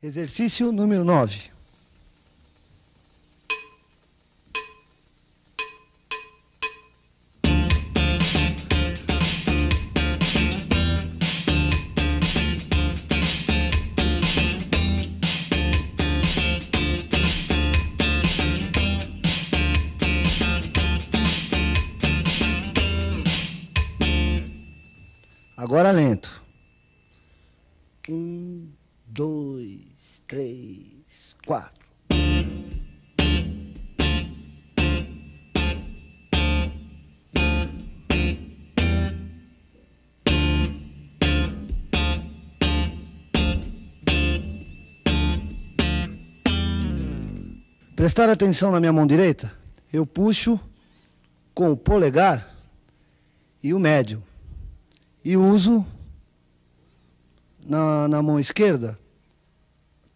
Exercício número 9. Agora lento. Um, dois, três, quatro. Prestar atenção na minha mão direita, eu puxo com o polegar e o médio. E uso na, na mão esquerda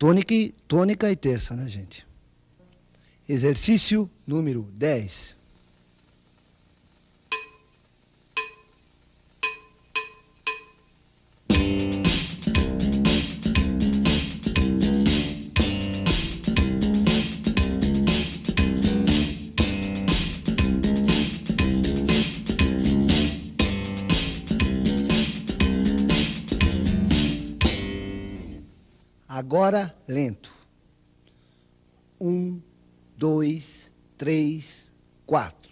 tônica, tônica e terça, né, gente? Exercício número 10. Agora lento. Um, dois, três, quatro.